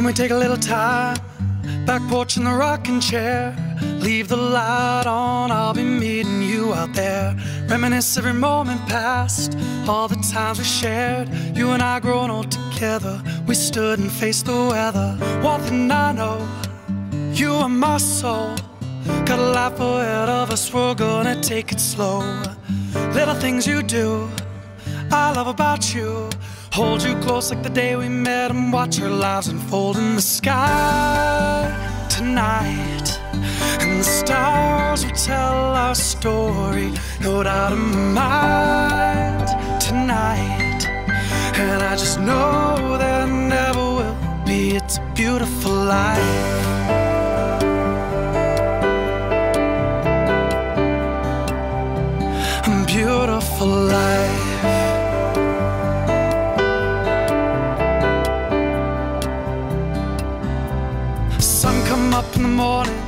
Can we take a little time? Back porch in the rocking chair. Leave the light on, I'll be meeting you out there. Reminisce every moment past, all the times we shared. You and I grown old together. We stood and faced the weather. One thing I know, you are my soul. Got a life ahead of us, we're gonna take it slow. Little things you do, I love about you. Hold you close like the day we met and watch our lives unfold in the sky tonight. And the stars will tell our story, no doubt in my mind tonight. And I just know there never will be, it's a beautiful life. Come up in the morning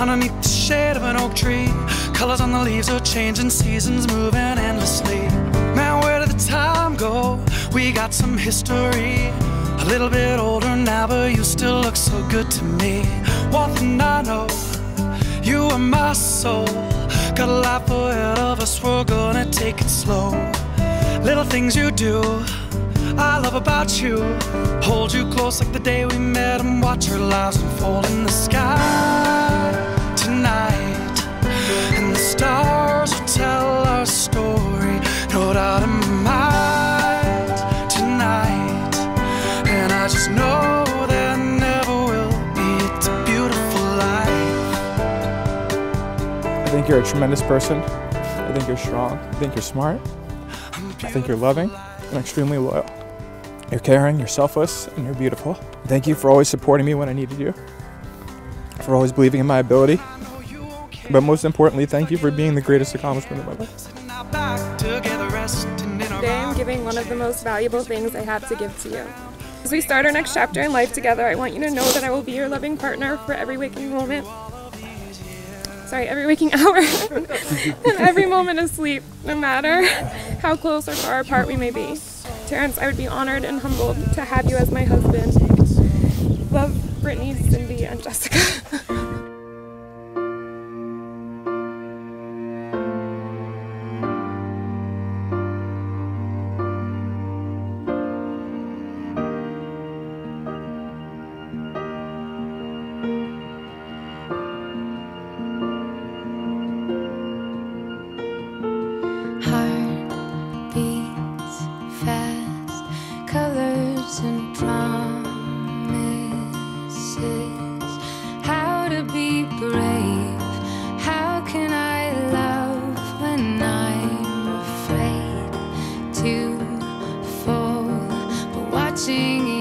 underneath the shade of an oak tree. Colors on the leaves are changing, seasons moving endlessly. Now, where did the time go? We got some history. A little bit older now, but you still look so good to me. One thing I know, you are my soul. Got a life ahead of us, we're gonna take it slow. Little things you do, I love about you. Hold you close like the day we met and watch our lives unfold in the sky tonight. And the stars will tell our story, no doubt in my mind tonight. And I just know there never will be. It's a beautiful life. I think you're a tremendous person. I think you're strong. I think you're smart. I think you're loving and extremely loyal. You're caring, you're selfless, and you're beautiful. Thank you for always supporting me when I needed you, for always believing in my ability. But most importantly, thank you for being the greatest accomplishment of my life. Today I'm giving one of the most valuable things I have to give to you. As we start our next chapter in life together, I want you to know that I will be your loving partner for every waking moment. Sorry, every waking hour and every moment of sleep, no matter how close or far apart we may be. Terence, I would be honored and humbled to have you as my husband. Love, Britney, Cindy, and Jessica. I'm afraid